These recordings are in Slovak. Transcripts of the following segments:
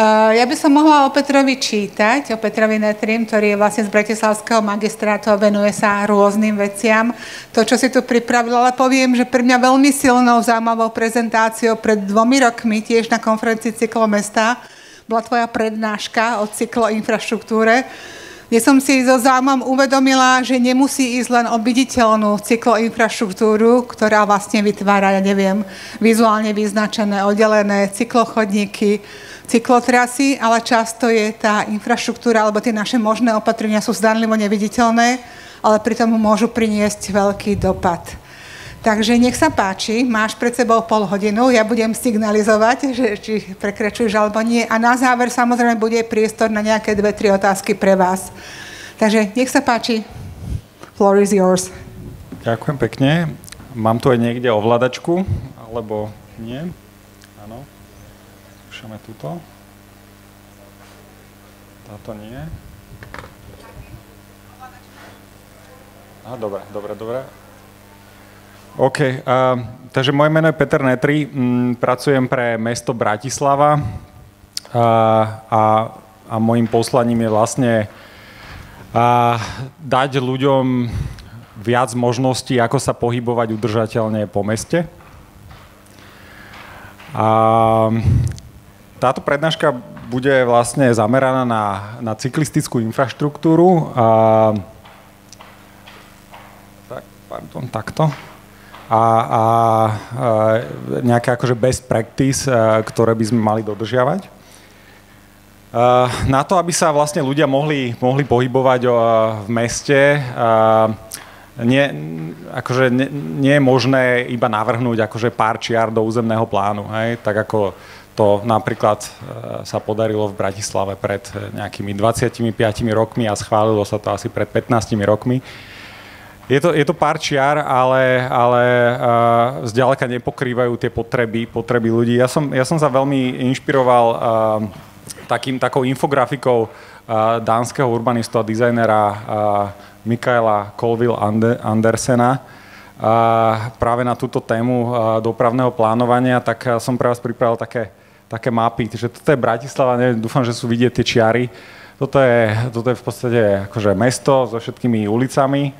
Uh, ja by som mohla o Petrovi čítať, o Petrovi Netrim, ktorý je vlastne z Bratislavského magistrátu a venuje sa rôznym veciam. To, čo si tu pripravila, ale poviem, že pre mňa veľmi silnou, zaujímavou prezentáciou pred dvomi rokmi, tiež na konferencii Cyklomesta, bola tvoja prednáška o cykloinfraštruktúre, kde som si so záujmom uvedomila, že nemusí ísť len o viditeľnú cykloinfraštruktúru, ktorá vlastne vytvára, ja neviem, vizuálne vyznačené, oddelené cyklochodníky, cyklotrasy, ale často je tá infraštruktúra alebo tie naše možné opatrenia sú zdanlivo neviditeľné, ale pritom môžu priniesť veľký dopad. Takže nech sa páči, máš pred sebou pol hodinu, ja budem signalizovať, že, či prekračuješ alebo nie. A na záver samozrejme bude priestor na nejaké dve, tri otázky pre vás. Takže nech sa páči, floor is yours. Ďakujem pekne. Mám tu aj niekde ovládačku, alebo nie? Skúšame túto. Táto nie. Aha, dobre, dobre, dobre. OK, uh, takže moje meno je Peter Netri, um, pracujem pre mesto Bratislava uh, a, a môjim poslaním je vlastne uh, dať ľuďom viac možností, ako sa pohybovať udržateľne po meste. A táto prednáška bude vlastne zameraná na, na cyklistickú infraštruktúru. A, tak, pardon, takto a, a, a nejaké akože best practice, ktoré by sme mali dodržiavať. Na to, aby sa vlastne ľudia mohli, mohli pohybovať v meste, nie, akože nie, nie je možné iba navrhnúť akože pár čiar do územného plánu, hej? tak ako to napríklad sa podarilo v Bratislave pred nejakými 25 rokmi a schválilo sa to asi pred 15 rokmi. Je to, je to pár čiar, ale, ale uh, zďaleka nepokrývajú tie potreby, potreby ľudí. Ja som, ja som sa veľmi inšpiroval uh, takým, takou infografikou uh, dánskeho urbanistu a dizajnera uh, Mikaela Colville Andersena práve na túto tému dopravného plánovania, tak som pre vás pripravil také, také mapy. že toto je Bratislava, neviem, dúfam, že sú vidieť tie čiary. Toto je, toto je v podstate akože mesto so všetkými ulicami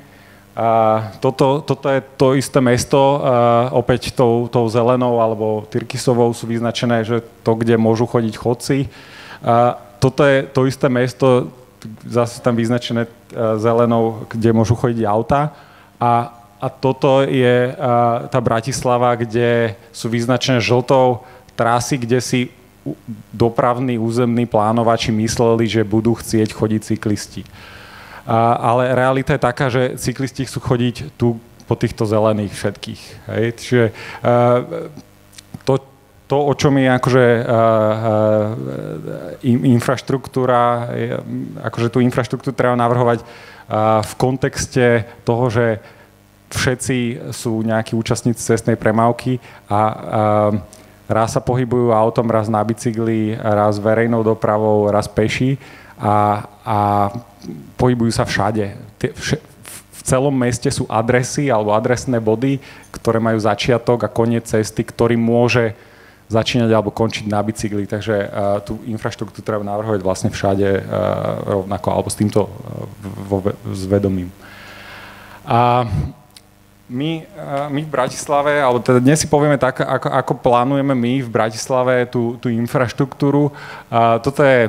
a toto, toto je to isté mesto, a opäť tou, tou zelenou alebo tyrkisovou sú vyznačené, že to, kde môžu chodiť chodci. A toto je to isté mesto, zase tam vyznačené zelenou, kde môžu chodiť auta. A, a toto je a, tá Bratislava, kde sú vyznačené žltou trasy, kde si dopravní územní plánovači mysleli, že budú chcieť chodiť cyklisti. A, ale realita je taká, že cyklisti chcú chodiť tu po týchto zelených všetkých. Hej? Čiže to, to, o čom je akože infraštruktúra, akože tú infraštruktúru treba navrhovať v kontexte toho, že všetci sú nejakí účastníci cestnej premávky a uh, raz sa pohybujú autom, raz na bicykli, raz verejnou dopravou, raz peši a, a pohybujú sa všade. V celom meste sú adresy alebo adresné body, ktoré majú začiatok a koniec cesty, ktorý môže začínať alebo končiť na bicykli. Takže uh, tú infraštruktúru treba navrhovať vlastne všade uh, rovnako alebo s týmto uh, zvedomím. A my, uh, my v Bratislave, alebo teda dnes si povieme tak, ako, ako plánujeme my v Bratislave tú, tú infraštruktúru. Toto je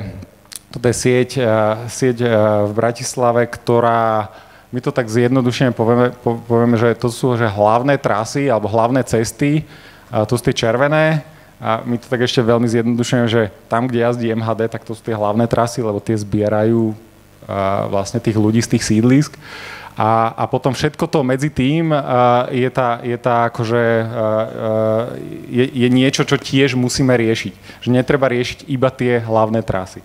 toto je sieť, eh, sieť eh, v Bratislave, ktorá, my to tak zjednodušene povieme, povieme že to sú že hlavné trasy alebo hlavné cesty, to sú tie červené, a my to tak ešte veľmi zjednodušujeme, že tam, kde jazdí MHD, tak to sú tie hlavné trasy, lebo tie zbierajú eh, vlastne tých ľudí z tých sídlisk. A, a potom všetko to medzi tým a, je, tá, je, tá akože, a, a, je, je niečo, čo tiež musíme riešiť. Že netreba riešiť iba tie hlavné trasy.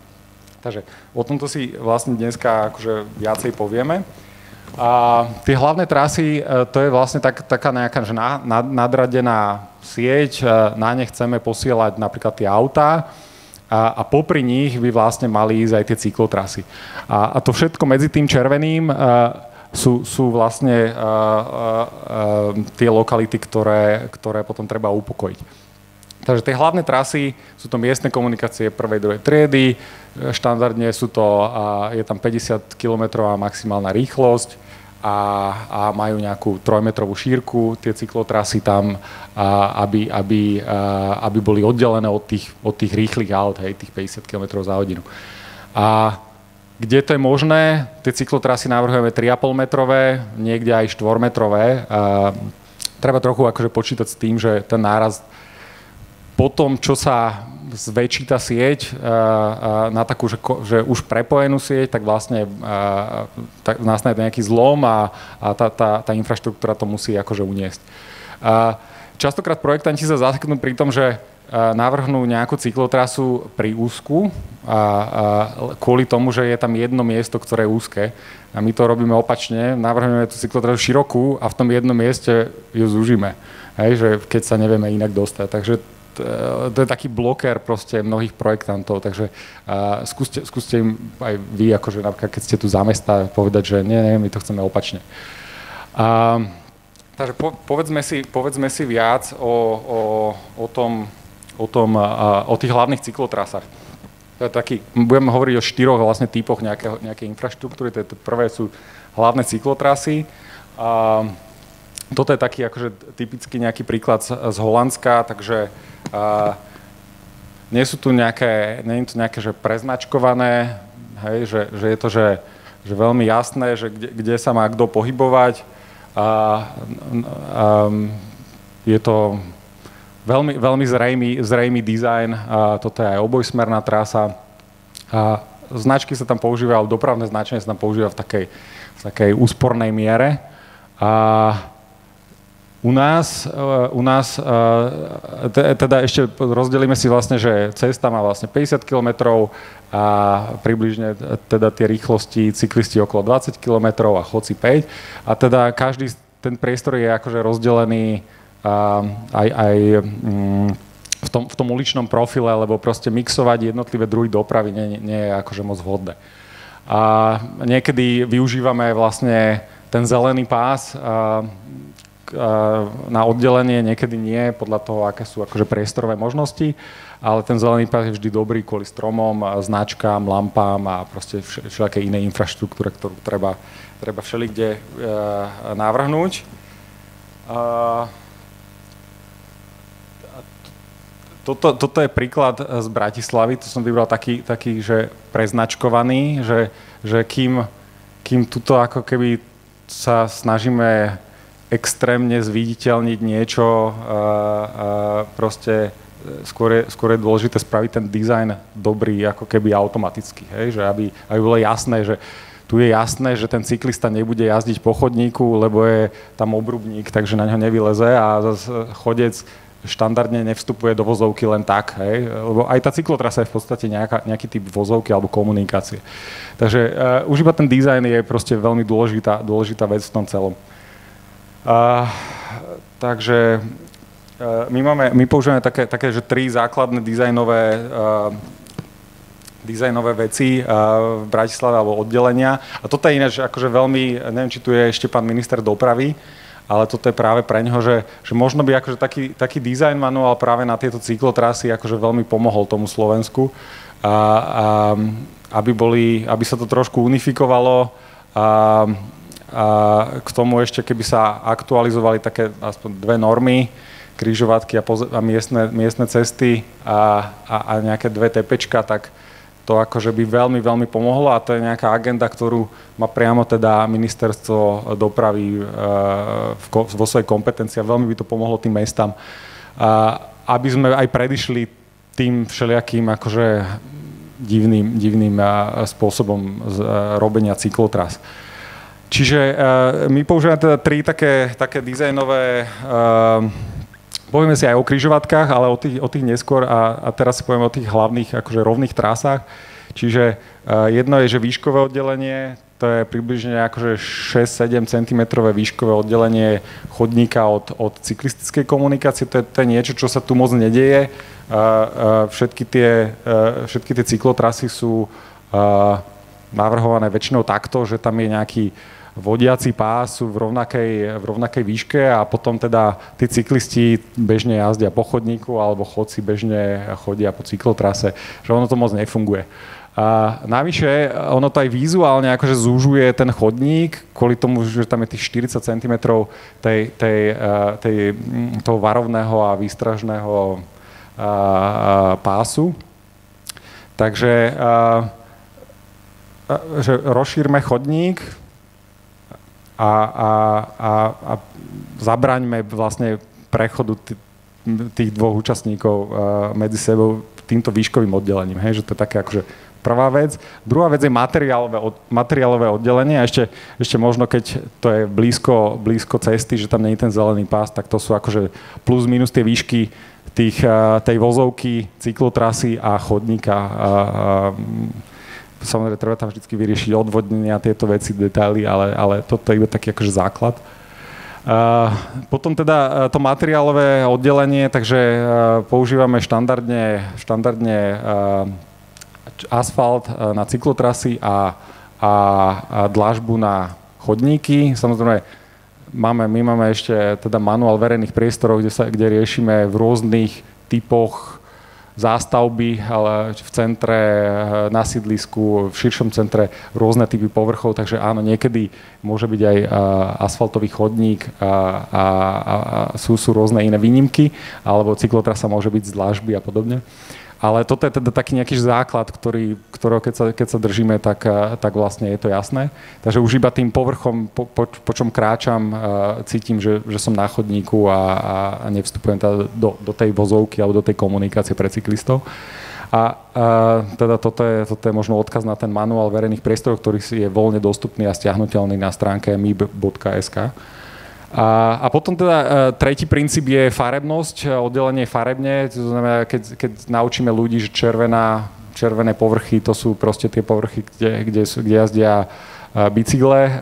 Takže o tomto si vlastne dneska akože viacej povieme. A tie hlavné trasy, e, to je vlastne tak, taká nejaká že na, na, nadradená sieť, e, na ne chceme posielať napríklad tie autá a, a popri nich by vlastne mali ísť aj tie cyklotrasy. A, a to všetko medzi tým červeným e, sú, sú vlastne a, a, tie lokality, ktoré, ktoré potom treba upokojiť. Takže tie hlavné trasy sú to miestne komunikácie prvej, druhej triedy, štandardne sú to, je tam 50 km maximálna rýchlosť, a, a majú nejakú trojmetrovú šírku, tie cyklotrasy tam, a, aby, aby, a, aby boli oddelené od tých, od tých rýchlych aut, hej, tých 50 km za hodinu. A kde to je možné, tie cyklotrasy navrhujeme 3,5 metrové, niekde aj 4 metrové. A treba trochu akože počítať s tým, že ten náraz po tom, čo sa zväčší tá sieť na takú, že, že už prepojenú sieť, tak vlastne tak nastane nejaký zlom a, a tá, tá, tá infraštruktúra to musí akože uniesť. Častokrát projektanti sa zaseknú pri tom, že navrhnú nejakú cyklotrasu pri úzku a, a kvôli tomu, že je tam jedno miesto, ktoré je úzke. A my to robíme opačne, navrhneme tú cyklotrasu širokú a v tom jednom mieste ju zúžime. Hej, že keď sa nevieme inak dostať. Takže Eh, to je taký bloker proste mnohých projektantov, takže uh, skúste, skúste im aj vy, akože napríklad keď ste tu za mesta, povedať, že nie, nie, my to chceme opačne. Uh, takže po, povedzme, si, povedzme si viac o, o, o tom, o, tom o tých hlavných cyklotrasách. To je taký, budeme hovoriť o štyroch vlastne typoch nejaké, nejakej infraštruktúry. To je, to prvé sú hlavné cyklotrasy. Uh, toto je taký akože typický nejaký príklad z, z Holandska, takže a nie sú tu nejaké, nie je to nejaké, že preznačkované, hej, že, že je to, že, že veľmi jasné, že kde, kde sa má kto pohybovať a, a je to veľmi, veľmi zrejmý, zrejmý dizajn a toto je aj obojsmerná trasa. A značky sa tam používajú, dopravné značenie sa tam používa v takej, v takej úspornej miere. A u nás, uh, u nás uh, teda ešte rozdelíme si vlastne, že cesta má vlastne 50 km a približne teda tie rýchlosti cyklisti okolo 20 km a chodci 5 a teda každý ten priestor je akože rozdelený aj, aj um, v, tom, v tom uličnom profile, lebo proste mixovať jednotlivé druhy dopravy nie, nie je akože moc vhodné. A niekedy využívame vlastne ten zelený pás, na oddelenie, niekedy nie, podľa toho, aké sú akože priestorové možnosti, ale ten zelený pás je vždy dobrý kvôli stromom, značkám, lampám a proste všelijakej inej infraštruktúre, ktorú treba, treba všelikde uh, navrhnúť. Uh, toto, toto je príklad z Bratislavy, to som vybral taký, taký že preznačkovaný, že, že kým, kým tuto ako keby sa snažíme extrémne zviditeľniť niečo, a, a proste e, skôr je, skôr je dôležité spraviť ten dizajn dobrý, ako keby automaticky, hej? že aby, aby bolo jasné, že tu je jasné, že ten cyklista nebude jazdiť po chodníku, lebo je tam obrubník, takže na ňo nevyleze a zase chodec štandardne nevstupuje do vozovky len tak, hej? lebo aj tá cyklotrasa je v podstate nejaká, nejaký typ vozovky alebo komunikácie. Takže uh, už iba ten dizajn je proste veľmi dôležitá, dôležitá vec v tom celom. Uh, takže my, máme, my používame také, také, že tri základné dizajnové, uh, dizajnové veci uh, v Bratislave alebo oddelenia. A toto je ináč akože veľmi, neviem, či tu je ešte pán minister dopravy, ale toto je práve pre neho, že, že možno by akože taký, taký design manuál práve na tieto cyklotrasy akože veľmi pomohol tomu Slovensku, a, a, aby, boli, aby sa to trošku unifikovalo. A, k tomu ešte, keby sa aktualizovali také aspoň dve normy, križovatky a, poz- a miestne, miestne cesty a, a, a nejaké dve tepečka, tak to akože by veľmi, veľmi pomohlo a to je nejaká agenda, ktorú má priamo teda ministerstvo dopravy e, v, vo svojej kompetencii a veľmi by to pomohlo tým mestám, a, aby sme aj predišli tým všelijakým akože divným, divným spôsobom z, e, robenia cyklotras. Čiže uh, my používame teda tri také, také dizajnové, uh, povieme si aj o kryžovatkách, ale o tých, o tých neskôr a, a teraz si povieme o tých hlavných akože rovných trásach. Čiže uh, jedno je, že výškové oddelenie, to je približne akože 6-7 cm výškové oddelenie chodníka od, od cyklistickej komunikácie. To je, to je niečo, čo sa tu moc nedieje. Uh, uh, všetky, tie, uh, všetky tie cyklotrasy sú uh, navrhované väčšinou takto, že tam je nejaký vodiaci pás sú v rovnakej, v rovnakej výške a potom teda tí cyklisti bežne jazdia po chodníku alebo chodci bežne chodia po cyklotrase, že ono to moc nefunguje. A navyše, ono to aj vizuálne akože zúžuje ten chodník, kvôli tomu, že tam je tých 40 cm tej, tej, tej, mm, toho varovného a výstražného pásu. Takže že rozšírme chodník a, a, a, a zabraňme vlastne prechodu tých dvoch účastníkov medzi sebou týmto výškovým oddelením. Hej, že to je také akože prvá vec. Druhá vec je materiálové, materiálové oddelenie a ešte, ešte možno, keď to je blízko, blízko cesty, že tam nie je ten zelený pás, tak to sú akože plus minus tie výšky tých, tej vozovky, cyklotrasy a chodníka. A, a, samozrejme, treba tam vždy vyriešiť odvodnenia, tieto veci, detaily, ale, ale toto je iba taký akože základ. Potom teda to materiálové oddelenie, takže uh, používame štandardne, štandardne uh, asfalt e, na cyklotrasy a, a, a dlažbu na chodníky. Samozrejme, máme, my máme ešte teda manuál verejných priestorov, kde, sa, kde riešime v rôznych typoch zástavby, ale v centre, e, na sídlisku, v širšom centre rôzne typy povrchov, takže áno, niekedy môže byť aj e, asfaltový chodník a, a, a sú, sú rôzne iné výnimky, alebo cyklotrasa môže byť z dlážby a podobne. Ale toto je teda taký nejaký základ, ktorý, ktorého keď sa, keď sa držíme, tak, eh, tak vlastne je to jasné. Takže už iba tým povrchom, po, po, po čom kráčam, uh, cítim, že, že som na chodníku a, a, nevstupujem teda do, do tej vozovky alebo do tej komunikácie pre cyklistov. A, a teda toto je, toto je možno odkaz na ten manuál verejných priestorov, ktorý je voľne dostupný a stiahnutelný na stránke mib.sk. A, a potom teda uh, tretí princíp je farebnosť, oddelenie farebne, to znamená, keď, keď naučíme ľudí, že červená, červené povrchy, to sú proste tie povrchy, kde, kde, sú, kde jazdia uh, bicykle,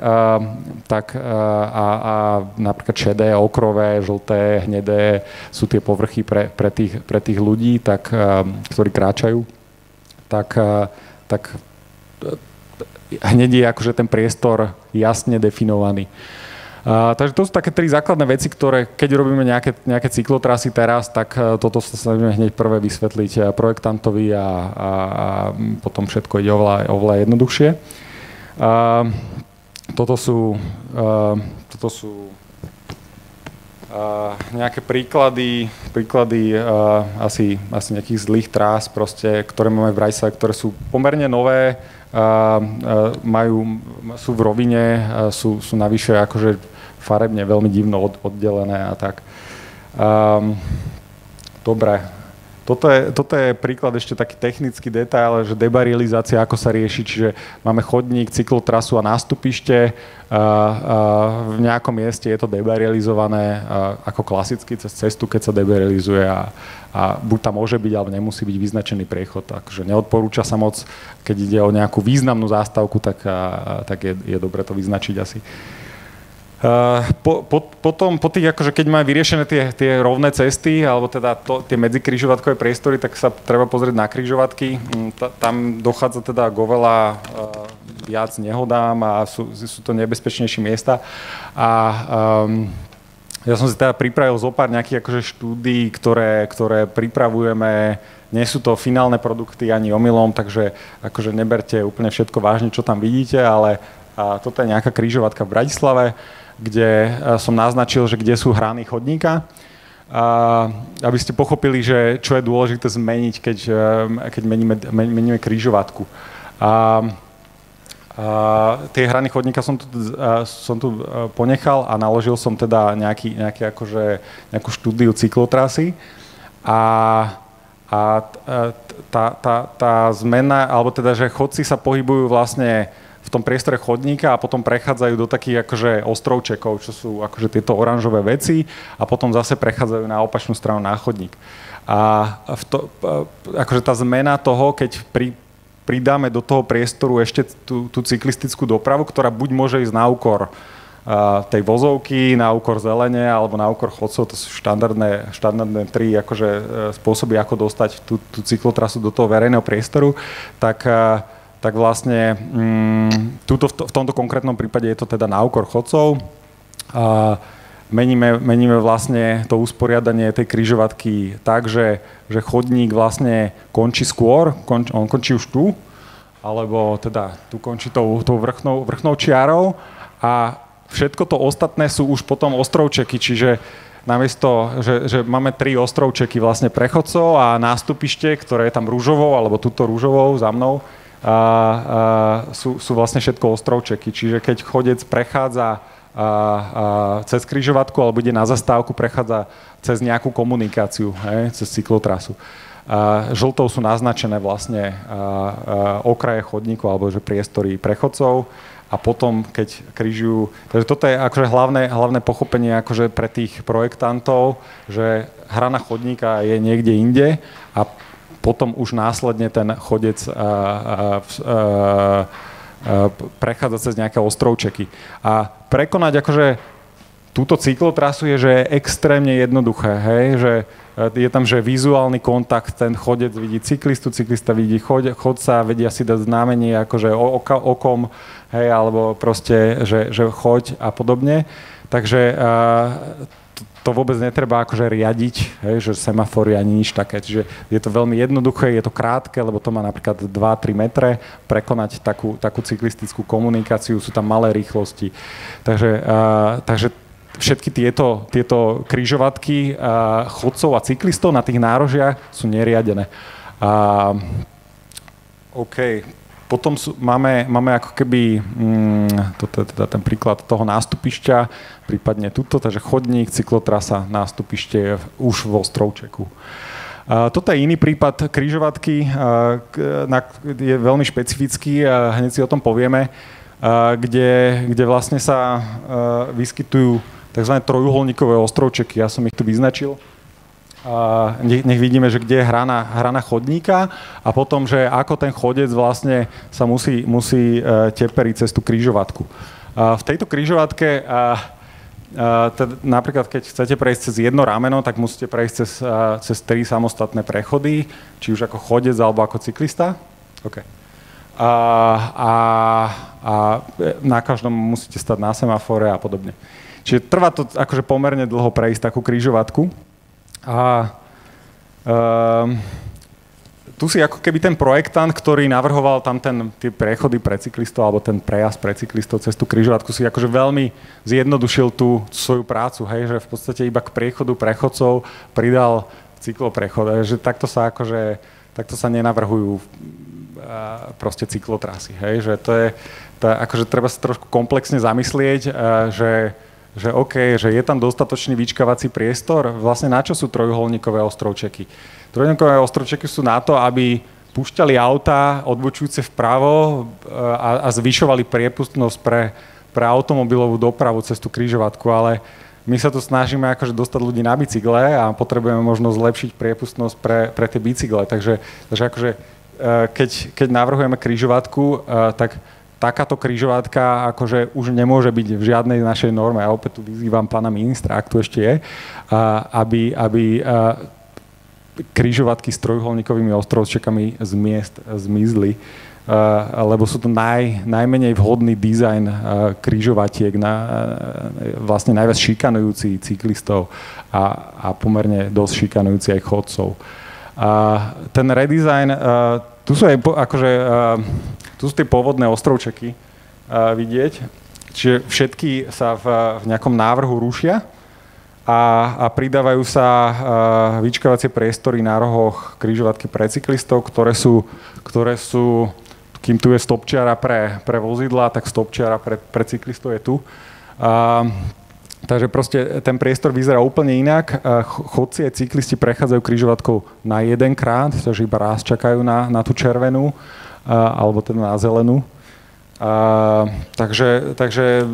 tak a, a napríklad šedé, okrové, žlté, hnedé sú tie povrchy pre, pre, tých, pre tých ľudí, tak, ktorí kráčajú, tak, tak hneď je akože ten priestor jasne definovaný. Takže to sú také tri základné veci, ktoré keď robíme nejaké, nejaké cyklotrasy teraz, tak uh, toto sa snažíme hneď prvé vysvetliť uh, projektantovi a, a, a potom všetko ide oveľa, oveľa jednoduchšie. Uh, toto sú, uh, toto sú uh, nejaké príklady, príklady uh, asi, asi nejakých zlých trás, proste, ktoré máme v Brajsa, ktoré sú pomerne nové, uh, uh, majú, sú v rovine, uh, sú, sú navyše akože farebne veľmi divno od, oddelené a tak. Um, dobre. Toto je, toto je príklad ešte taký technický detail, že debarializácia, ako sa rieši, čiže máme chodník, cyklotrasu a nástupište. A, a v nejakom mieste je to debarializované ako klasicky cez cestu, keď sa debarializuje a, a buď tam môže byť, alebo nemusí byť vyznačený priechod. Takže neodporúča sa moc, keď ide o nejakú významnú zástavku, tak, a, tak je, je dobre to vyznačiť asi. Po, po, potom, po tých, akože keď máme vyriešené tie, tie rovné cesty, alebo teda to, tie medzikrižovatkové priestory, tak sa treba pozrieť na križovatky. Mm, tam dochádza teda k oveľa uh, viac nehodám a sú, sú to nebezpečnejšie miesta. A um, ja som si teda pripravil zo pár nejakých akože štúdií, ktoré, ktoré pripravujeme. Nie sú to finálne produkty ani omylom, takže akože neberte úplne všetko vážne, čo tam vidíte, ale a toto je nejaká križovatka v Bratislave kde eh, som naznačil, že kde sú hrany chodníka. Aby ste pochopili, že čo je dôležité zmeniť, keď, eh, keď meníme, meníme krížovatku. A, a tie hrany chodníka som tu, eh, som tu ponechal a naložil som teda nejaký, nejaký akože, nejakú štúdiu cyklotrasy. A, a tá, tá, tá zmena, alebo teda, že chodci sa pohybujú vlastne v tom priestore chodníka a potom prechádzajú do takých akože ostrovčekov, čo sú akože tieto oranžové veci a potom zase prechádzajú na opačnú stranu na chodník. A v to, akože tá zmena toho, keď pri, pridáme do toho priestoru ešte tú, tú cyklistickú dopravu, ktorá buď môže ísť na úkor tej vozovky, na úkor zelene alebo na úkor chodcov, to sú štandardné, štandardné tri akože, e, spôsoby, ako dostať tú, tú cyklotrasu do toho verejného priestoru, tak tak vlastne mm, túto, v, tomto konkrétnom prípade je to teda na úkor chodcov. A meníme, meníme vlastne to usporiadanie tej kryžovatky tak, že, že chodník vlastne končí skôr, konč, on končí už tu, alebo teda tu končí tou, tou vrchnou, vrchnou čiarou a všetko to ostatné sú už potom ostrovčeky, čiže namiesto, že, že máme tri ostrovčeky vlastne prechodcov a nástupište, ktoré je tam rúžovou, alebo túto rúžovou za mnou, a, a, sú, sú vlastne všetko ostrovčeky. Čiže keď chodec prechádza a, a, cez križovatku alebo ide na zastávku, prechádza cez nejakú komunikáciu, hej, cez cyklotrasu. A žltou sú naznačené vlastne a, a, okraje chodníkov alebo že priestory prechodcov a potom, keď križujú... Takže toto je akože hlavné, hlavné pochopenie akože pre tých projektantov, že hrana chodníka je niekde inde a potom už následne ten chodec a, a, a, prechádza cez nejaké ostrovčeky. A prekonať akože túto cyklotrasu je, že je extrémne jednoduché, hej, že e, je tam, že vizuálny kontakt, ten chodec vidí cyklistu, cyklista vidí chod, chodca, vedia si dať znamenie akože okom, hej, alebo proste, že, že choď a podobne. Takže to vôbec netreba akože riadiť, hej, že semafory ani nič také. Čiže je to veľmi jednoduché, je to krátke, lebo to má napríklad 2-3 metre, prekonať takú, takú cyklistickú komunikáciu, sú tam malé rýchlosti. Takže, uh, takže všetky tieto, tieto križovatky uh, chodcov a cyklistov na tých nárožiach sú neriadené. Uh, OK, potom sú, máme, máme ako keby, mm, toto je teda ten príklad toho nástupišťa, prípadne tuto, takže chodník, cyklotrasa, nástupište už v Ostrovčeku. Uh, toto je iný prípad križovatky, je veľmi špecifický a hneď si o tom povieme, kde, kde vlastne sa vyskytujú tzv. trojuholníkové ostrovčeky. Ja som ich tu vyznačil nech, nech vidíme, že kde je hrana, hrana chodníka a potom, že ako ten chodec vlastne sa musí, musí uh, teperiť cez tú krížovatku. V tejto krížovatke teda, napríklad, keď chcete prejsť cez jedno rameno, tak musíte prejsť cez, cez tri samostatné prechody, či už ako chodec alebo ako cyklista. Okay. A, a, a na každom musíte stať na semafore a podobne. Čiže trvá to akože pomerne dlho prejsť takú krížovatku. A um, tu si ako keby ten projektant, ktorý navrhoval tam ten, tie prechody pre cyklistov alebo ten prejazd pre cyklistov cez tú križovatku si akože veľmi zjednodušil tú svoju prácu, hej, že v podstate iba k priechodu prechodcov pridal cykloprechod, že takto sa akože, takto sa nenavrhujú proste cyklotrasy, hej, že to je, to, akože treba sa trošku komplexne zamyslieť, že že OK, že je tam dostatočný vyčkávací priestor. Vlastne na čo sú trojuholníkové ostrovčeky? Trojuholníkové ostrovčeky sú na to, aby púšťali auta odbočujúce vpravo eh, a, a zvyšovali priepustnosť pre, pre automobilovú dopravu cez tú krížovatku, ale my sa tu snažíme akože dostať ľudí na bicykle a potrebujeme možno zlepšiť priepustnosť pre, pre tie bicykle. Takže, takže akože, eh, keď, keď navrhujeme krížovatku, eh, tak takáto križovatka akože už nemôže byť v žiadnej našej norme. A opäť tu vyzývam pána ministra, ak tu ešte je, aby, aby križovatky s trojuholníkovými ostrovčekami z miest zmizli, lebo sú to naj, najmenej vhodný dizajn križovatiek, na, vlastne najviac šikanujúci cyklistov a, a pomerne dosť šikanujúci aj chodcov. A ten redesign, tu sú aj akože tu sú tie pôvodné ostrovčeky uh, vidieť, čiže všetky sa v, v nejakom návrhu rušia a, a pridávajú sa uh, vyčkávacie priestory na rohoch križovatky pre cyklistov, ktoré sú, ktoré sú kým tu je stopčiara pre, pre vozidla, tak stopčiara pre, pre cyklistov je tu. Uh, Takže proste ten priestor vyzerá úplne inak. Chodci aj cyklisti prechádzajú križovatkou na jeden krát, takže iba raz čakajú na, na tú červenú alebo teda na zelenú. A, takže, takže,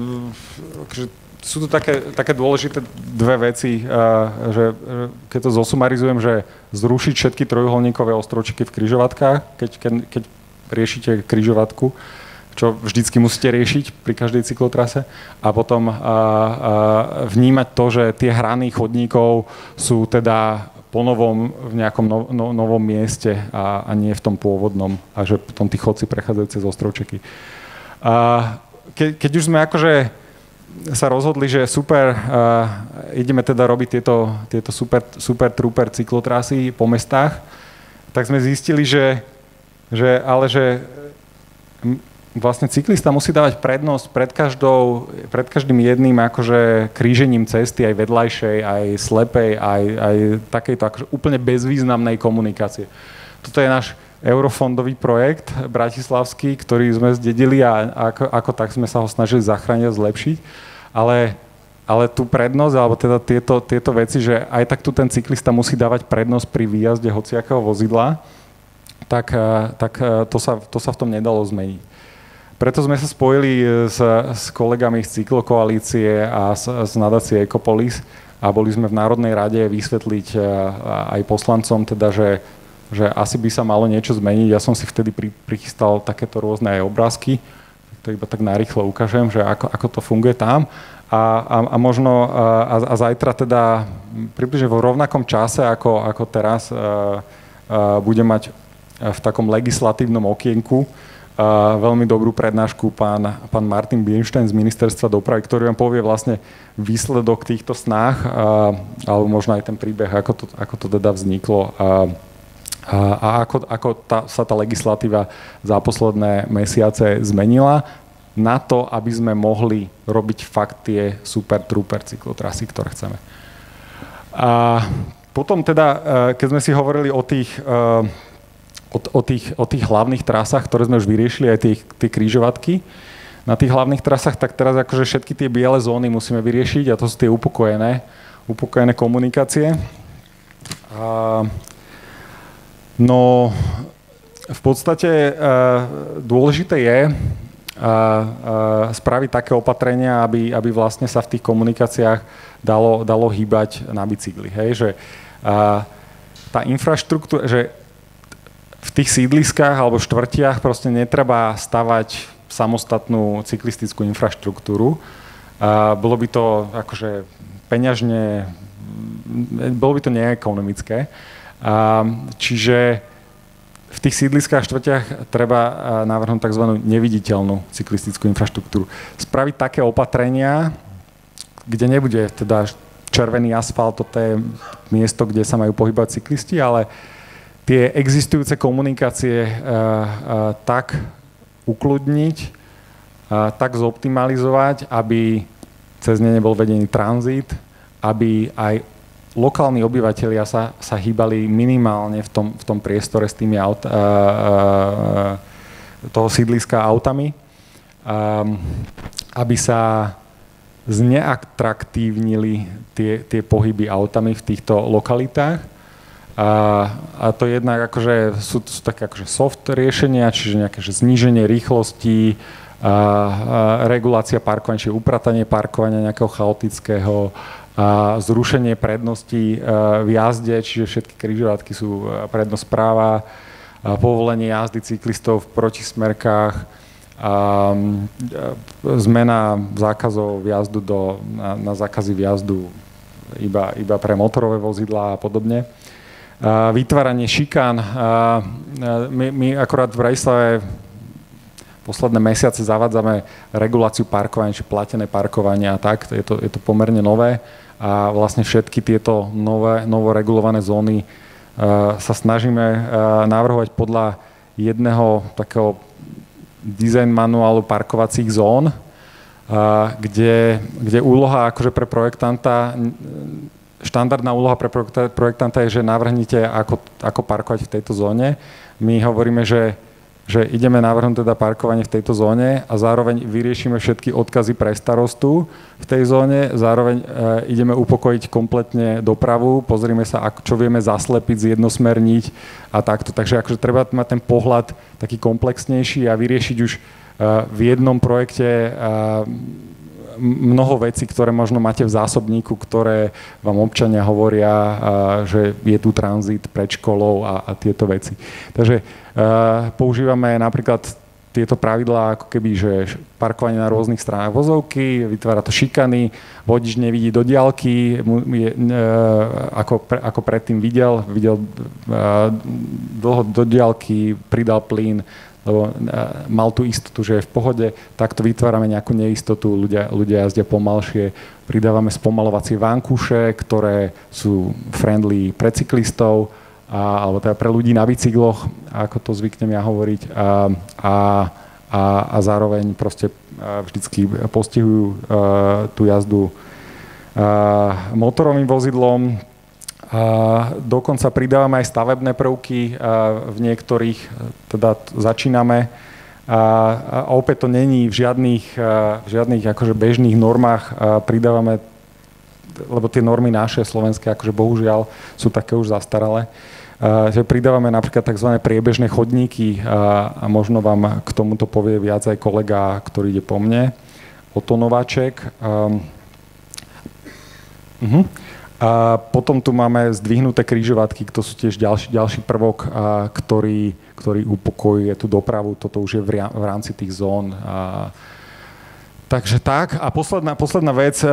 sú tu také, také dôležité dve veci, a, že, keď to zosumarizujem, že zrušiť všetky trojuholníkové ostrovčeky v kryžovatkách, keď, keď, keď riešite kryžovatku, čo vždycky musíte riešiť pri každej cyklotrase a potom a, a, vnímať to, že tie hrany chodníkov sú teda po novom, v nejakom no, no, novom mieste a, a nie v tom pôvodnom a že potom tí chodci prechádzajú cez ostrovčeky. A ke, keď už sme akože sa rozhodli, že super, uh, ideme teda robiť tieto, tieto super, super trooper cyklotrasy po mestách, tak sme zistili, že, že ale že vlastne cyklista musí dávať prednosť pred, každou, pred každým jedným akože krížením cesty, aj vedľajšej, aj slepej, aj, aj takejto akože úplne bezvýznamnej komunikácie. Toto je náš eurofondový projekt bratislavský, ktorý sme zdedili a ako, ako tak sme sa ho snažili zachrániť a zlepšiť. Ale, ale tú prednosť, alebo teda tieto, tieto veci, že aj tak tu ten cyklista musí dávať prednosť pri výjazde hociakého vozidla, tak, tak to, sa, to sa v tom nedalo zmeniť. Preto sme sa spojili e, s, s kolegami z cyklokoalície a z, z nadácie Ecopolis a boli sme v Národnej rade vysvetliť e, aj poslancom, teda, že, že asi by sa malo niečo zmeniť. Ja som si vtedy pri, prichystal takéto rôzne aj obrázky, to iba tak narýchlo ukážem, že ako, ako to funguje tam. A, a, a možno a, a zajtra teda približne vo rovnakom čase, ako, ako teraz, a, a, budem mať v takom legislatívnom okienku veľmi dobrú prednášku pán, pán Martin Birnstein z Ministerstva dopravy, ktorý vám povie vlastne výsledok týchto snách, a, alebo možno aj ten príbeh, ako to, ako to teda vzniklo a, a, a ako, ako tá, sa tá legislatíva za posledné mesiace zmenila na to, aby sme mohli robiť fakt tie super trooper cyklotrasy, ktoré chceme. A potom teda, e, keď sme si hovorili o tých e, o, o, tých, o tých hlavných trasách, ktoré sme už vyriešili, aj tie, tie krížovatky, na tých hlavných trasách, tak teraz akože všetky tie biele zóny musíme vyriešiť a to sú tie upokojené, upokojené komunikácie. A, no, v podstate uh, dôležité je uh, uh, spraviť také opatrenia, aby, aby vlastne sa v tých komunikáciách dalo, dalo hýbať na bicykli. Hej? Že, tá infraštruktúra, že v tých sídliskách alebo štvrtiach proste netreba stavať samostatnú cyklistickú infraštruktúru. Bolo by to akože peňažne, bolo by to neekonomické. Čiže v tých sídliskách štvrtiach treba navrhnúť tzv. neviditeľnú cyklistickú infraštruktúru. Spraviť také opatrenia, kde nebude teda červený asfalt, toto je miesto, kde sa majú pohybovať cyklisti, ale tie existujúce komunikácie uh, uh, tak ukludniť, uh, tak zoptimalizovať, aby cez ne nebol vedený tranzit, aby aj lokálni obyvateľia sa, sa hýbali minimálne v tom, v tom priestore s tými aut, toho sídliska autami, um, aby sa zneatraktívnili tie, tie pohyby autami v týchto lokalitách a, a to jednak akože sú, sú také akože soft riešenia, čiže nejaké že zníženie rýchlosti, a, a regulácia parkovania, čiže upratanie parkovania nejakého chaotického, a zrušenie prednosti v jazde, čiže všetky križovatky sú prednosť práva, povolenie jazdy cyklistov v protismerkách, a, zmena zákazov vjazdu do, na, na zákazy vjazdu iba, iba pre motorové vozidlá a podobne vytváranie šikán. My, my akorát v Bratislave posledné mesiace zavádzame reguláciu parkovania, či platené parkovanie a tak. Je to, je to pomerne nové a vlastne všetky tieto nové, novoregulované zóny sa snažíme navrhovať podľa jedného takého design manuálu parkovacích zón, kde, kde úloha akože pre projektanta štandardná úloha pre projektanta je, že navrhnite, ako, ako parkovať v tejto zóne. My hovoríme, že, že ideme navrhnúť teda parkovanie v tejto zóne a zároveň vyriešime všetky odkazy pre starostu v tej zóne, zároveň e, ideme upokojiť kompletne dopravu, pozrime sa, ako, čo vieme zaslepiť, zjednosmerniť a takto. Takže akože treba mať ten pohľad taký komplexnejší a vyriešiť už e, v jednom projekte e, mnoho vecí, ktoré možno máte v zásobníku, ktoré vám občania hovoria, že je tu tranzit pred školou a, a tieto veci. Takže používame napríklad tieto pravidlá, ako keby, že parkovanie na rôznych stranách vozovky, vytvára to šikany, vodič nevidí do diálky, je, e, ako, ako predtým videl, videl e, dlho do diálky, pridal plyn, lebo e, mal tú istotu, že je v pohode, takto vytvárame nejakú neistotu, ľudia, ľudia jazdia pomalšie, pridávame spomalovacie vankúše, ktoré sú friendly pre cyklistov, a, alebo teda pre ľudí na bicykloch, ako to zvyknem ja hovoriť, a, a, a, a zároveň proste vždycky postihujú tú jazdu motorovým vozidlom. Dokonca pridávame aj stavebné prvky, v niektorých teda začíname. A, opäť to není v žiadnych, v žiadnych akože bežných normách. Pridávame, lebo tie normy naše slovenské, akože bohužiaľ, sú také už zastaralé že pridávame napríklad tzv. priebežné chodníky a, a možno vám k tomuto povie viac aj kolega, ktorý ide po mne, Oto Nováček. Um, uh-huh. A potom tu máme zdvihnuté kryžovatky, to sú tiež ďalší, ďalší prvok, a, ktorý, ktorý upokojuje tú dopravu. Toto už je v, v rámci tých zón. A, Takže tak. A posledná, posledná vec, e,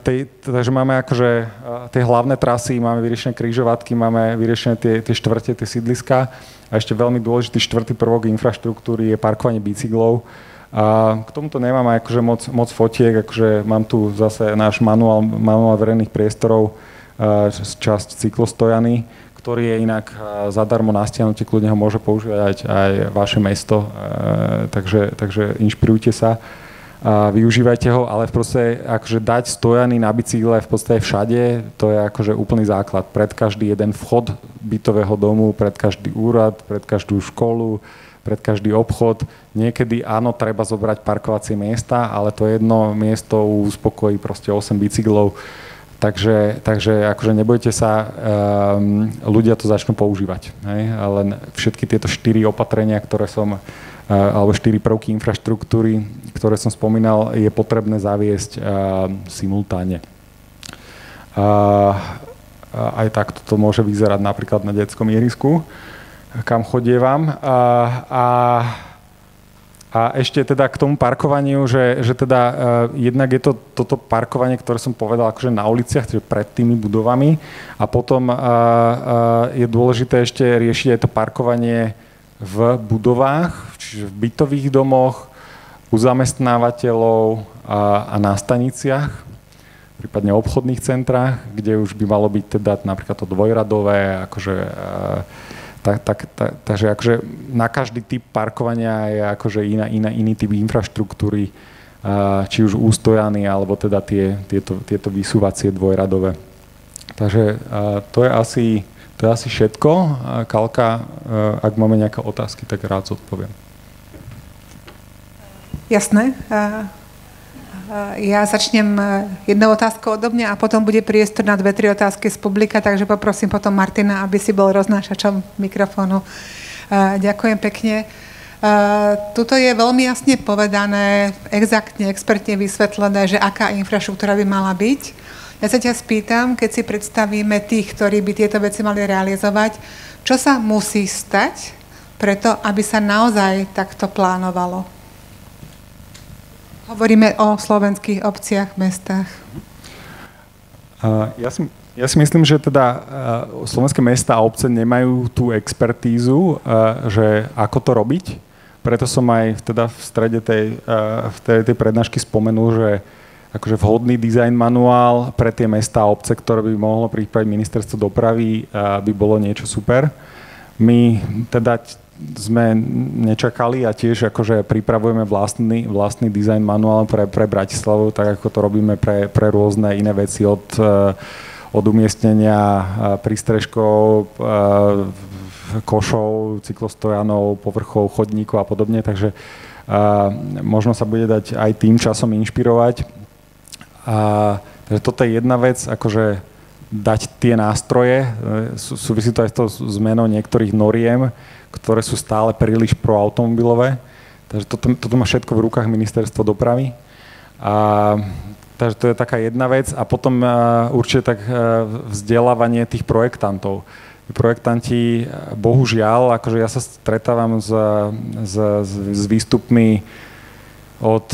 tej, takže máme akože e, tie hlavné trasy, máme vyriešené križovatky, máme vyriešené tie, tie štvrte, tie sídliska. A ešte veľmi dôležitý štvrtý prvok infraštruktúry je parkovanie bicyklov. A k tomuto nemám akože moc, moc fotiek, akože mám tu zase náš manuál, manuál verejných priestorov, časť cyklostojany, ktorý je inak zadarmo na stiahnutie, kľudne ho môže používať aj vaše mesto, takže, takže inšpirujte sa a využívajte ho, ale v podstate akože dať stojany na bicykle v podstate všade, to je akože úplný základ. Pred každý jeden vchod bytového domu, pred každý úrad, pred každú školu, pred každý obchod. Niekedy áno, treba zobrať parkovacie miesta, ale to jedno miesto uspokojí proste 8 bicyklov. Takže, takže akože nebojte sa, um, ľudia to začnú používať. Hej? Ale všetky tieto štyri opatrenia, ktoré som alebo štyri prvky infraštruktúry, ktoré som spomínal, je potrebné zaviesť simultáne. Aj takto to môže vyzerať napríklad na detskom ihrisku, kam chodievam. A, a, a ešte teda k tomu parkovaniu, že, že teda uh, jednak je to toto parkovanie, ktoré som povedal akože na uliciach, čiže pred tými budovami a potom uh, uh, je dôležité ešte riešiť aj to parkovanie v budovách, čiže v bytových domoch, u zamestnávateľov a, a na staniciach, prípadne obchodných centrách, kde už by malo byť teda napríklad to dvojradové, akože, tak, tak, tak, takže akože na každý typ parkovania je akože iná, iná, iný typ infraštruktúry, či už ústojany, alebo teda tie, tieto, tieto vysúvacie dvojradové. Takže to je asi to je asi všetko. Kalka, ak máme nejaké otázky, tak rád zodpoviem. Jasné. Ja začnem e, jednou otázkou odo mňa a potom bude priestor na dve, tri otázky z publika, takže poprosím potom Martina, aby si bol roznášačom mikrofónu. E, ďakujem pekne. Tuto je veľmi jasne povedané, exaktne, expertne vysvetlené, že aká infraštruktúra by mala byť. Ja sa ťa spýtam, keď si predstavíme tých, ktorí by tieto veci mali realizovať, čo sa musí stať preto, aby sa naozaj takto plánovalo? Hovoríme o slovenských obciach, mestách. Ja si, ja si myslím, že teda slovenské mesta a obce nemajú tú expertízu, že ako to robiť. Preto som aj teda v strede tej, v tej, tej prednášky spomenul, že akože vhodný dizajn manuál pre tie mesta a obce, ktoré by mohlo pripraviť ministerstvo dopravy, by bolo niečo super. My teda sme nečakali a tiež akože pripravujeme vlastný, vlastný dizajn manuál pre, pre Bratislavu, tak ako to robíme pre, pre rôzne iné veci od, e, od umiestnenia e, prístrežkov, e, košov, cyklostojanov, povrchov, chodníkov a podobne, takže možno sa bude dať aj tým časom inšpirovať. A takže toto je jedna vec, akože dať tie nástroje, e, sú, súvisí to aj s tou zmenou niektorých noriem, ktoré sú stále príliš proautomobilové. Takže toto, toto má všetko v rukách ministerstvo dopravy. A, takže to je taká jedna vec. A potom uh, určite tak uh, vzdelávanie tých projektantov. projektanti, bohužiaľ, akože ja sa stretávam s, s, s výstupmi od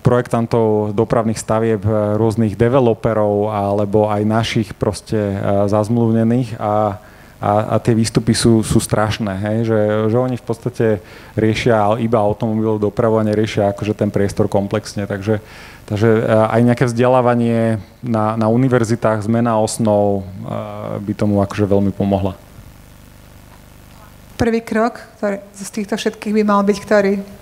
projektantov dopravných stavieb rôznych developerov alebo aj našich proste zazmluvnených a a, a tie výstupy sú, sú strašné, hej? Že, že oni v podstate riešia iba automobilovú dopravu a neriešia akože ten priestor komplexne, takže, takže e, aj nejaké vzdelávanie na, na univerzitách, zmena osnov e, by tomu akože veľmi pomohla. Prvý krok ktorý, z týchto všetkých by mal byť ktorý?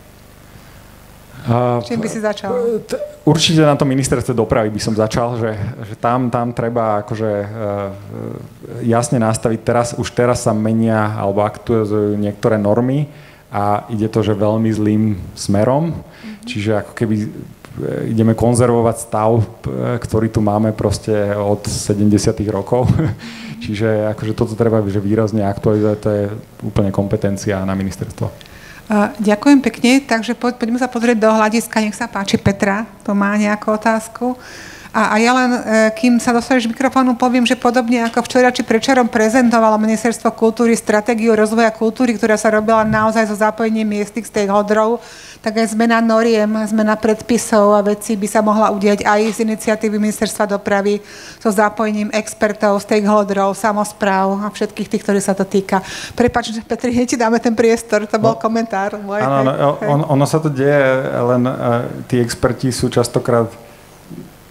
Čím by si začal? Určite na to ministerstve dopravy by som začal, že, že tam, tam treba akože uh, jasne nastaviť, teraz, už teraz sa menia alebo aktualizujú niektoré normy a ide to, že veľmi zlým smerom, mm-hmm. čiže ako keby e, ideme konzervovať stav, ktorý tu máme proste od 70 rokov. Čiže akože toto treba že výrazne aktualizovať, to je úplne kompetencia na ministerstvo. Ďakujem pekne, takže poďme sa pozrieť do hľadiska, nech sa páči Petra, to má nejakú otázku. A, a ja len, e, kým sa dostaneš mikrofónu, poviem, že podobne ako včera či prečerom prezentovalo Ministerstvo kultúry stratégiu rozvoja kultúry, ktorá sa robila naozaj so zapojením miestnych stakeholderov, tak aj zmena noriem, zmena predpisov a veci by sa mohla udiať aj z iniciatívy Ministerstva dopravy so zapojením expertov, stakeholderov, samozpráv a všetkých tých, ktorí sa to týka. Prepač, Petri, hneď ti dáme ten priestor, to bol no, komentár. Áno, no, on, ono sa to deje, len uh, tí experti sú častokrát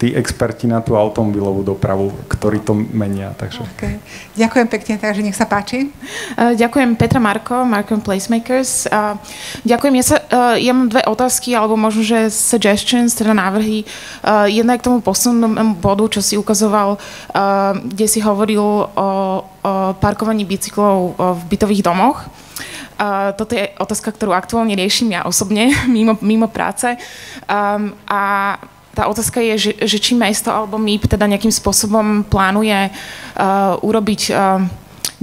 tí experti na tú automobilovú dopravu, ktorí to menia. Takže. Okay. Ďakujem pekne, takže nech sa páči. Uh, ďakujem Petra Marko, Marko Placemakers. Uh, ďakujem, ja, sa, uh, ja mám dve otázky, alebo možno, že suggestions, teda návrhy. Uh, jedna je k tomu poslednému bodu, čo si ukazoval, uh, kde si hovoril o, o parkovaní bicyklov v bytových domoch. Uh, toto je otázka, ktorú aktuálne riešim ja osobne, mimo, mimo práce. Um, a tá otázka je, že, že či mesto alebo MIP teda nejakým spôsobom plánuje uh, urobiť uh,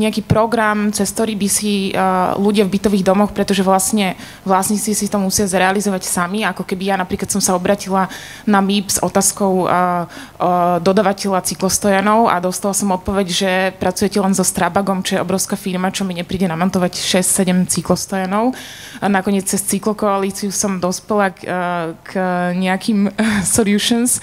nejaký program, cez ktorý by si uh, ľudia v bytových domoch, pretože vlastne vlastníci si to musia zrealizovať sami, ako keby ja napríklad som sa obratila na MIP s otázkou uh, uh, dodavateľa cyklostojanov a dostala som odpoveď, že pracujete len so Strabagom, čo je obrovská firma, čo mi nepríde namontovať 6-7 cyklostojanov. A nakoniec cez cyklokoalíciu som dospela k, uh, k nejakým solutions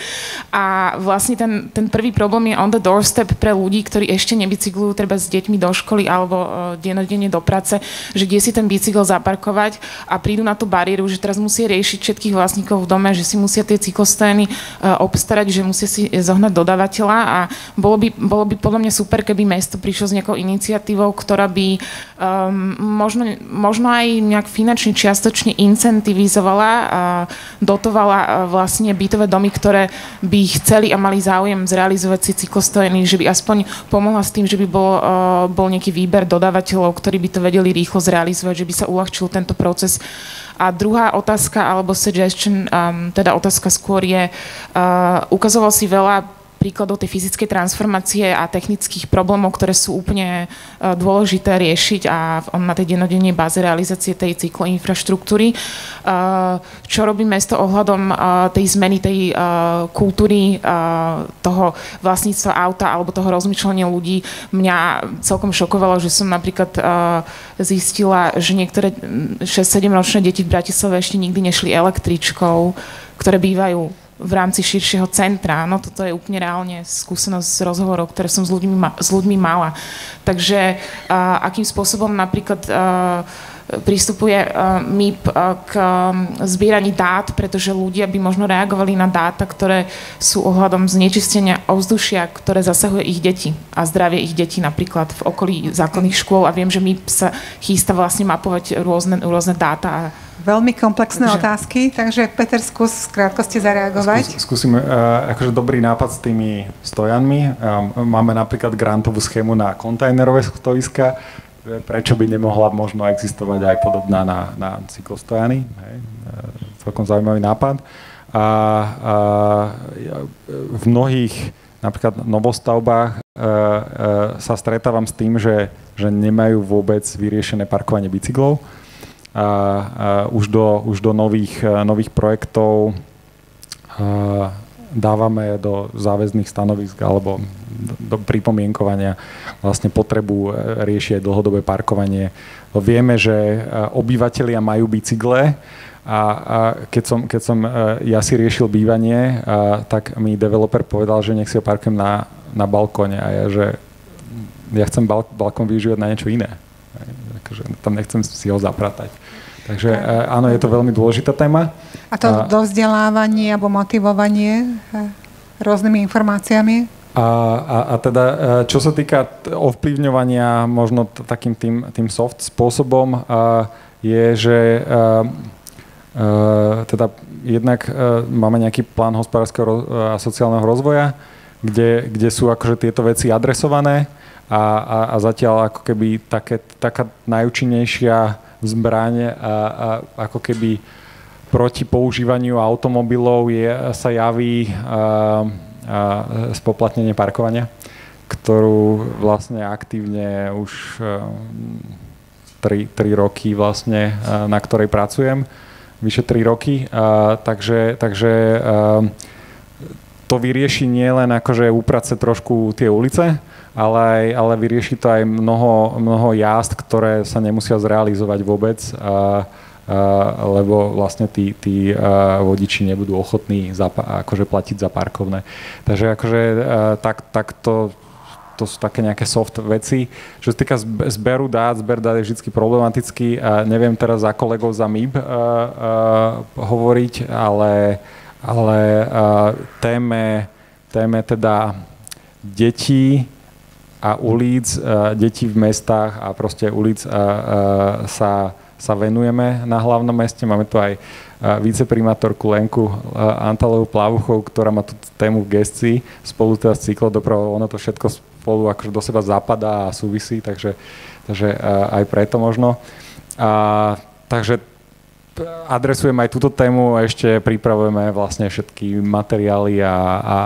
a vlastne ten, ten prvý problém je on the doorstep pre ľudí, ktorí ešte nebicyklujú treba s deťmi do školy alebo uh, denodenne do práce, že kde si ten bicykel zaparkovať a prídu na tú bariéru, že teraz musia riešiť všetkých vlastníkov v dome, že si musia tie cyklostény uh, obstarať, že musia si zohnať dodávateľa a bolo by, bolo by podľa mňa super, keby mesto prišlo s nejakou iniciatívou, ktorá by um, možno, možno aj nejak finančne čiastočne incentivizovala a dotovala uh, vlastne bytové domy, ktoré by chceli a mali záujem zrealizovať si cyklostojeny, že by aspoň pomohla s tým, že by bol, bol nejaký výber dodávateľov, ktorí by to vedeli rýchlo zrealizovať, že by sa uľahčil tento proces. A druhá otázka, alebo suggestion, um, teda otázka skôr je, uh, ukazoval si veľa príkladov tej fyzickej transformácie a technických problémov, ktoré sú úplne uh, dôležité riešiť a na tej dennodennej báze realizácie tej cykloinfraštruktúry. Uh, čo robí mesto ohľadom uh, tej zmeny tej kultúry toho vlastníctva auta alebo toho rozmýšľania ľudí? Mňa celkom šokovalo, že som napríklad zistila, že niektoré 6-7 ročné deti v Bratislave ešte nikdy nešli električkou, ktoré bývajú v rámci širšieho centra. No toto je úplne reálne skúsenosť z rozhovorov, ktoré som s ľuďmi, s ľuďmi mala. Takže uh, akým spôsobom napríklad uh, pristupuje uh, MIP uh, k um, zbieraní dát, pretože ľudia by možno reagovali na dáta, ktoré sú ohľadom znečistenia ovzdušia, ktoré zasahuje ich deti a zdravie ich detí napríklad v okolí základných škôl a viem, že MIP sa chýsta vlastne mapovať rôzne, rôzne dáta a Veľmi komplexné takže, otázky, takže Peter, skús v krátkosti zareagovať. Skús, skúsim, uh, akože dobrý nápad s tými stojanmi. Um, máme napríklad grantovú schému na kontajnerové stoiska, prečo by nemohla možno existovať aj podobná na, na cyklostojany. Hej. Uh, celkom zaujímavý nápad. A, a v mnohých napríklad novostavbách uh, uh, sa stretávam s tým, že, že nemajú vôbec vyriešené parkovanie bicyklov a, a už, do, už do nových, nových projektov dávame do záväzných stanovisk alebo do, pripomienkovania vlastne potrebu riešiť dlhodobé parkovanie. Vieme, že obyvateľia majú bicykle, a, a keď, som, keď som ja si riešil bývanie, a, tak mi developer povedal, že nech si ho parkujem na, na balkóne a ja, že ja chcem bal, balkón využívať na niečo iné. Takže tam nechcem si ho zapratať. Takže áno, je to veľmi dôležitá téma. A to a, dovzdelávanie alebo motivovanie rôznymi informáciami? A, a, a teda, čo sa týka ovplyvňovania možno takým tým, tým soft spôsobom, je, že Eh, teda jednak uh, máme nejaký plán hospodárskeho a sociálneho rozvoja, kde, kde sú akože tieto veci adresované a, a, a zatiaľ ako keby také, taká najúčinnejšia zbraň a, a ako keby proti používaniu automobilov je, sa javí a, a spoplatnenie parkovania, ktorú vlastne aktívne už 3, 3 roky vlastne, na ktorej pracujem vyše 3 roky, takže, takže to vyrieši nielen akože uprace trošku tie ulice, ale, aj, ale vyrieši to aj mnoho, mnoho jazd, ktoré sa nemusia zrealizovať vôbec, a, lebo vlastne tí, tí vodiči nebudú ochotní za, akože platiť za parkovné. Takže akože tak, tak to to sú také nejaké soft veci. Čo sa týka zberu dát, zber dát je vždy problematický. Neviem teraz za kolegov za MIB hovoriť, ale, ale téme, téme teda detí a ulic, detí v mestách a proste ulic uh, uh, sa, sa venujeme na hlavnom meste. Máme tu aj viceprimátorku Lenku Antalovu Plavuchov, ktorá má tú tému v gestii spolu teda s cyklodopravou. Ono to všetko spolu akože do seba zapadá a súvisí, takže, takže aj preto možno. A, takže adresujem aj túto tému a ešte pripravujeme vlastne všetky materiály a, a, a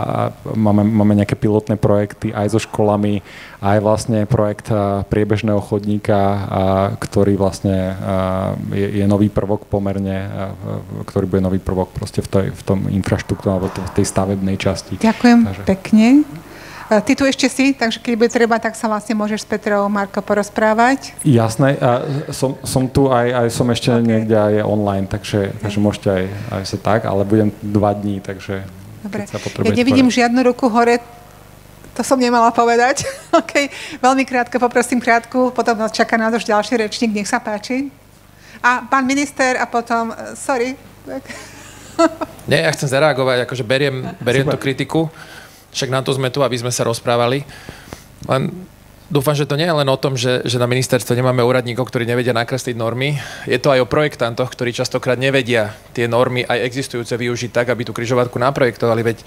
máme, máme nejaké pilotné projekty aj so školami, aj vlastne projekt priebežného chodníka, a, ktorý vlastne je, je nový prvok pomerne, a, ktorý bude nový prvok proste v, tej, v tom infraštruktúre alebo v tej stavebnej časti. Ďakujem Takže. pekne. Ty tu ešte si, takže keď bude treba, tak sa vlastne môžeš s Petrou Marko porozprávať. Jasné, a som, som tu aj, aj som ešte okay. niekde aj online, takže, okay. takže môžete aj, aj sa tak, ale budem dva dní, takže Dobre. Ja nevidím povedať. žiadnu ruku hore, to som nemala povedať. OK, veľmi krátko, poprosím krátku, potom nás čaká nás už ďalší rečník, nech sa páči. A pán minister a potom, e, sorry. Nie, ja chcem zareagovať, akože beriem, beriem tú kritiku. Však na to sme tu, aby sme sa rozprávali. Len dúfam, že to nie je len o tom, že, že na ministerstve nemáme úradníkov, ktorí nevedia nakresliť normy. Je to aj o projektantoch, ktorí častokrát nevedia tie normy aj existujúce využiť tak, aby tú križovatku naprojektovali. Veď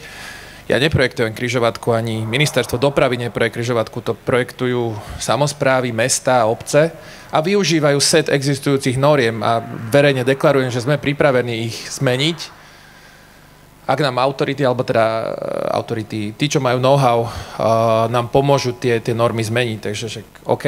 ja neprojektujem križovatku, ani ministerstvo dopravy neprojekt križovatku, to projektujú samozprávy, mesta a obce a využívajú set existujúcich noriem a verejne deklarujem, že sme pripravení ich zmeniť ak nám autority, alebo teda e, autority, tí, čo majú know-how, uh, nám pomôžu tie, tie normy zmeniť. Takže však OK,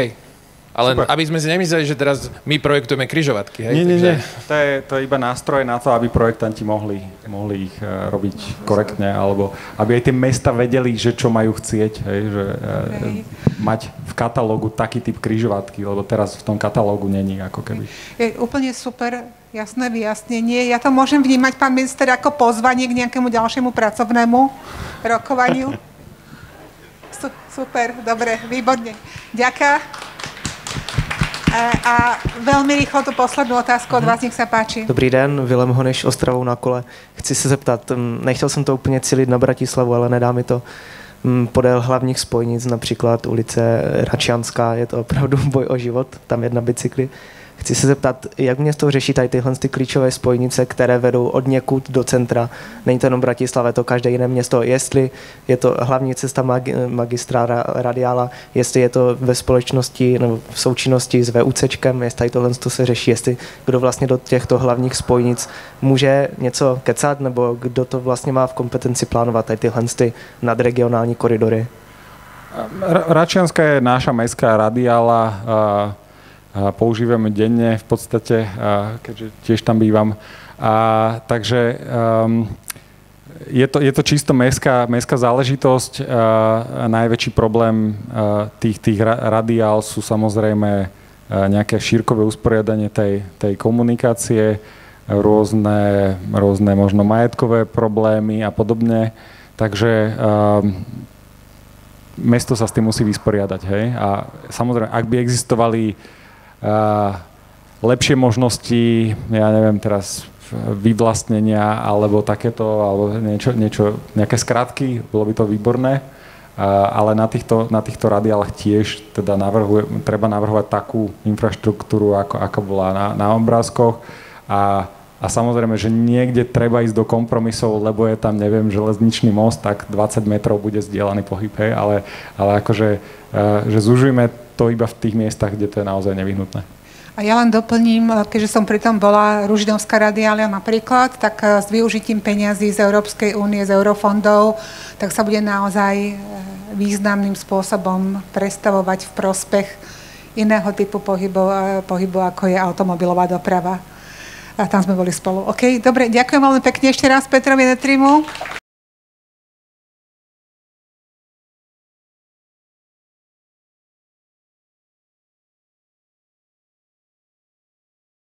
ale Super. aby sme si nemysleli, že teraz my projektujeme kryžovatky. Hej? Nie, nie, nie. To je, to je iba nástroj na to, aby projektanti mohli, mohli ich uh, robiť korektne, alebo aby aj tie mesta vedeli, že čo majú chcieť. Hej? Že, uh, hej. Mať v katalógu taký typ kryžovatky, lebo teraz v tom katalógu není ako keby. Je úplne super, jasné vyjasnenie. Ja to môžem vnímať, pán minister, ako pozvanie k nejakému ďalšiemu pracovnému rokovaniu. Super, dobre, výborne. Ďakujem. A velmi rychlo tu poslední otázku od vás, nech se páči. Dobrý den, Vilem Honeš, Ostravou na kole. Chci se zeptat, nechtěl jsem to úplně cílit na Bratislavu, ale nedá mi to podél hlavních spojnic, například ulice Račianská, je to opravdu boj o život, tam jedna bicykly. Chci se zeptat, jak město řeší tady tyhle ty klíčové spojnice, které vedou od někud do centra. Není to jenom Bratislava, je to každé jiné město. Jestli je to hlavní cesta mag- magistra radiála, jestli je to ve společnosti nebo v součinnosti s VUCčkem, jestli tady tohle se řeší, jestli kdo vlastně do těchto hlavních spojnic může něco kecat, nebo kdo to vlastně má v kompetenci plánovat tady tyhle ty nadregionální koridory. Račianská je naša mestská radiála. Uh používame denne v podstate, keďže tiež tam bývam. A, takže um, je, to, je to čisto mestská, mestská záležitosť. Najväčší problém tých, tých radiál sú samozrejme nejaké šírkové usporiadanie tej, tej komunikácie, rôzne, rôzne možno majetkové problémy a podobne. Takže mesto sa s tým musí vysporiadať. Hej? A samozrejme, ak by existovali lepšie možnosti, ja neviem teraz, vyvlastnenia alebo takéto, alebo niečo, niečo, nejaké skratky, bolo by to výborné. ale na týchto, na týchto radiálach tiež teda navrhuje, treba navrhovať takú infraštruktúru, ako, ako bola na, na obrázkoch. A, a samozrejme, že niekde treba ísť do kompromisov, lebo je tam, neviem, železničný most, tak 20 metrov bude zdieľaný pohyb, hej, ale, ale akože, že zužujeme to iba v tých miestach, kde to je naozaj nevyhnutné. A ja len doplním, keďže som pritom bola Ružinovská radiália napríklad, tak eh, s využitím peňazí z Európskej únie, z eurofondov, tak sa bude naozaj významným spôsobom prestavovať v prospech iného typu pohybu, pohybu ako je automobilová doprava. A tam sme boli spolu. OK, dobre, ďakujem veľmi pekne ešte raz Petrovi Netrimu.